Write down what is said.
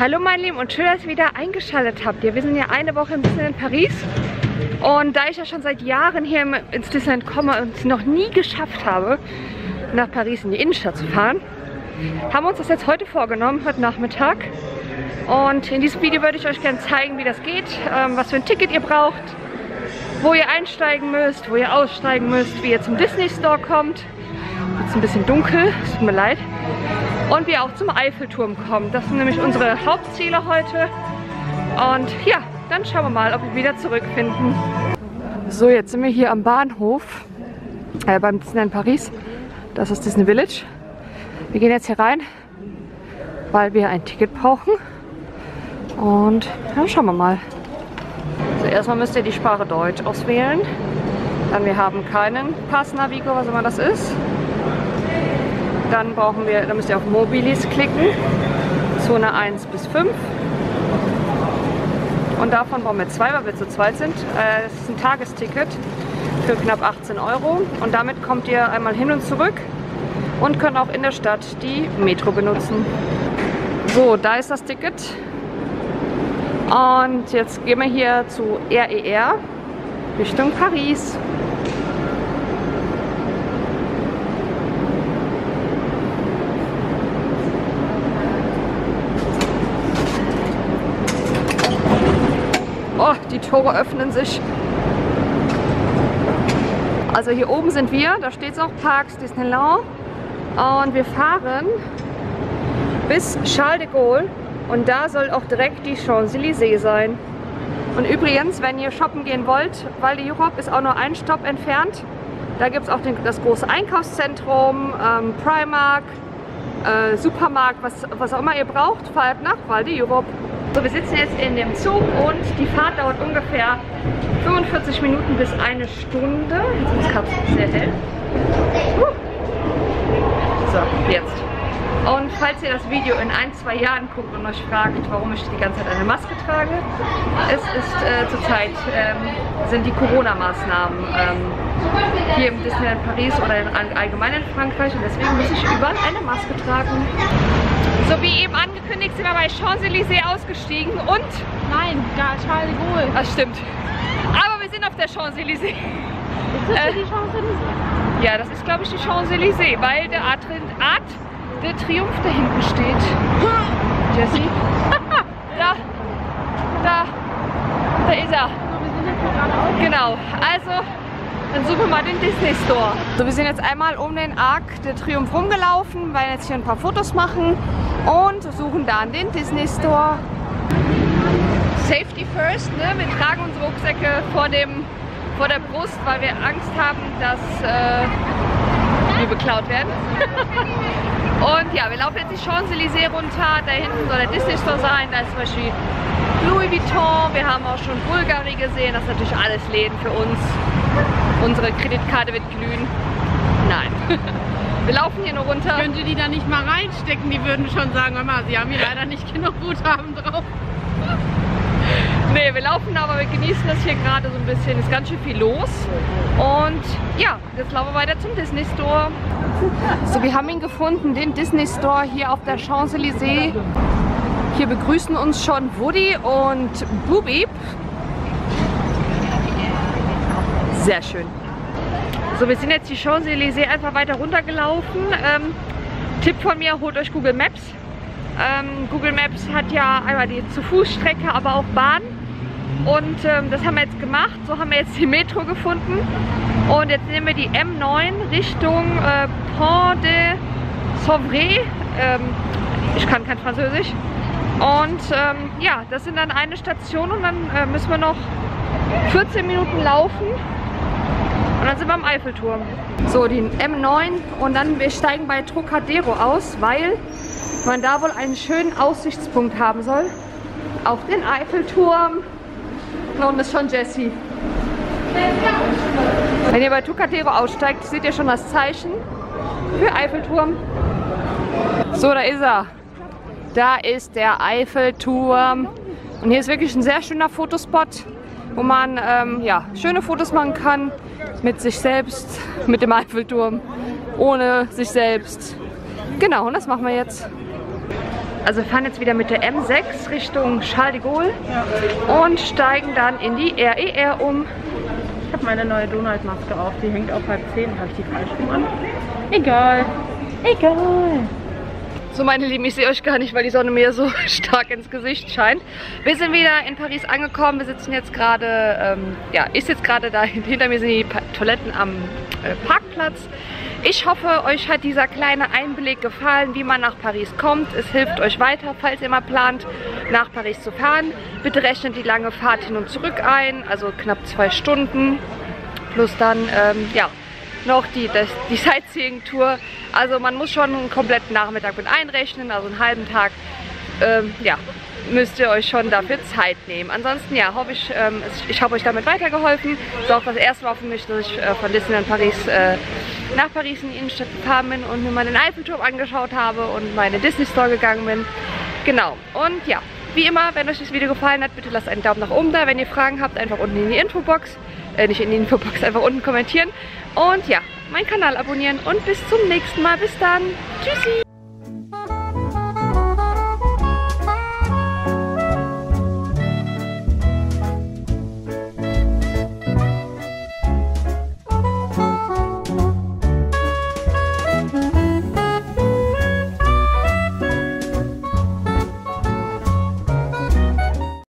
Hallo meine Lieben und schön, dass ihr wieder eingeschaltet habt. Wir sind ja eine Woche ein bisschen in Paris und da ich ja schon seit Jahren hier ins Disneyland komme und es noch nie geschafft habe, nach Paris in die Innenstadt zu fahren, haben wir uns das jetzt heute vorgenommen, heute Nachmittag. Und in diesem Video würde ich euch gerne zeigen, wie das geht, ähm, was für ein Ticket ihr braucht, wo ihr einsteigen müsst, wo ihr aussteigen müsst, wie ihr zum Disney Store kommt. Jetzt ein bisschen dunkel, es tut mir leid. Und wie ihr auch zum Eiffelturm kommt. Das sind nämlich unsere Hauptziele heute. Und ja, dann schauen wir mal, ob wir wieder zurückfinden. So, jetzt sind wir hier am Bahnhof äh, beim Disneyland Paris. Das ist Disney Village. Wir gehen jetzt hier rein, weil wir ein Ticket brauchen. Und ja, schauen wir mal. So, erstmal müsst ihr die Sprache Deutsch auswählen. Dann wir haben keinen Pass Navigo, was immer das ist. Dann brauchen wir, dann müsst ihr auf Mobilis klicken. Zone 1 bis 5. Und davon brauchen wir zwei, weil wir zu zweit sind. Äh, das ist ein Tagesticket für knapp 18 Euro. Und damit kommt ihr einmal hin und zurück und könnt auch in der Stadt die Metro benutzen. So, da ist das Ticket. Und jetzt gehen wir hier zu RER e Richtung Paris. Die Tore öffnen sich. Also hier oben sind wir, da steht es auch Parks Disneyland. Und wir fahren bis Charles de Gaulle und da soll auch direkt die Champs-Élysées sein. Und übrigens, wenn ihr shoppen gehen wollt, Val d'Europe ist auch nur ein Stopp entfernt. Da gibt es auch den, das große Einkaufszentrum, ähm, Primark, äh, Supermarkt, was, was auch immer ihr braucht, fahrt nach Val d'Europe. So, wir sitzen jetzt in dem Zug und die Fahrt dauert ungefähr 45 Minuten bis eine Stunde. Jetzt ist es gerade sehr hell. Uh. So, jetzt. Und falls ihr das Video in ein, zwei Jahren guckt und euch fragt, warum ich die ganze Zeit eine Maske trage, es ist äh, zurzeit ähm, sind die Corona-Maßnahmen ähm, hier im Disneyland Paris oder in, allgemein in Frankreich und deswegen muss ich überall eine Maske tragen. So wie eben angekündigt sind wir bei Champs-Élysées ausgestiegen und... Nein, gar Charles de Gaulle. Das stimmt. Aber wir sind auf der Champs-Élysées. Ist das äh, die Champs-Élysées? Ja, das ist glaube ich die Champs-Élysées, weil der Art, Art der Triumph da hinten steht. Jessie? da, da, da ist er. Genau, also dann suchen wir mal den Disney Store. So, wir sind jetzt einmal um den Arc der Triumph rumgelaufen, weil jetzt hier ein paar Fotos machen und suchen dann den Disney Store. Safety first, ne? Wir tragen unsere Rucksäcke vor dem vor der Brust, weil wir Angst haben, dass äh, wir beklaut werden. und ja, wir laufen jetzt die Champs-Élysées runter. Da hinten soll der Disney Store sein. Da ist zum Beispiel Louis Vuitton. Wir haben auch schon Bulgari gesehen. Das ist natürlich alles Läden für uns. Unsere Kreditkarte wird glühen. Nein. Wir laufen hier nur runter. Könnt ihr die da nicht mal reinstecken? Die würden schon sagen, mal, sie haben hier leider nicht genug Guthaben drauf. Nee, wir laufen aber wir genießen das hier gerade so ein bisschen. Ist ganz schön viel los. Und ja, jetzt laufen wir weiter zum Disney Store. So, wir haben ihn gefunden, den Disney Store hier auf der Champs-Élysées. Hier begrüßen uns schon Woody und Booby. Sehr schön. So, wir sind jetzt die Champs-Élysées einfach weiter runtergelaufen. Ähm, Tipp von mir, holt euch Google Maps. Ähm, Google Maps hat ja einmal die Zu-Fuß-Strecke, aber auch Bahn. Und ähm, das haben wir jetzt gemacht. So haben wir jetzt die Metro gefunden. Und jetzt nehmen wir die M9 Richtung äh, Pont de Sauvray. Ähm, ich kann kein Französisch. Und ähm, ja, das sind dann eine Station und dann äh, müssen wir noch 14 Minuten laufen. Und dann sind wir am Eiffelturm. So, die M9 und dann wir steigen bei Trocadero aus, weil man da wohl einen schönen Aussichtspunkt haben soll. Auf den Eiffelturm. Da unten ist schon Jessie. Wenn ihr bei Tucatero aussteigt, seht ihr schon das Zeichen für Eiffelturm. So, da ist er. Da ist der Eiffelturm. Und hier ist wirklich ein sehr schöner Fotospot, wo man ähm, ja, schöne Fotos machen kann mit sich selbst, mit dem Eiffelturm, ohne sich selbst. Genau, und das machen wir jetzt. Also wir fahren jetzt wieder mit der M6 Richtung Charles de Gaulle und steigen dann in die RER um. Ich habe meine neue Donald-Maske auf. Die hängt auf halb zehn. Habe ich die falsch rum an? Egal. Egal. So meine Lieben, ich sehe euch gar nicht, weil die Sonne mir so stark ins Gesicht scheint. Wir sind wieder in Paris angekommen. Wir sitzen jetzt gerade, ähm, ja, ist jetzt gerade da. Hinter mir sind die pa Toiletten am äh, Parkplatz. Ich hoffe, euch hat dieser kleine Einblick gefallen, wie man nach Paris kommt. Es hilft euch weiter, falls ihr mal plant, nach Paris zu fahren. Bitte rechnet die lange Fahrt hin und zurück ein, also knapp zwei Stunden. Plus dann, ähm, ja, noch die, das, die Sightseeing-Tour. Also man muss schon einen kompletten Nachmittag mit einrechnen, also einen halben Tag. Ähm, ja, müsst ihr euch schon dafür Zeit nehmen. Ansonsten, ja, hoffe ich, ähm, ich habe euch damit weitergeholfen. Das ist auch das erste Mal für mich, dass ich äh, von Disneyland Paris äh, nach Paris in die Innenstadt gefahren bin und mir mal den Eiffelturm angeschaut habe und meine Disney Store gegangen bin. Genau. Und ja, wie immer, wenn euch das Video gefallen hat, bitte lasst einen Daumen nach oben da. Wenn ihr Fragen habt, einfach unten in die Infobox, äh, nicht in die Infobox, einfach unten kommentieren. Und ja, meinen Kanal abonnieren und bis zum nächsten Mal. Bis dann. Tschüssi.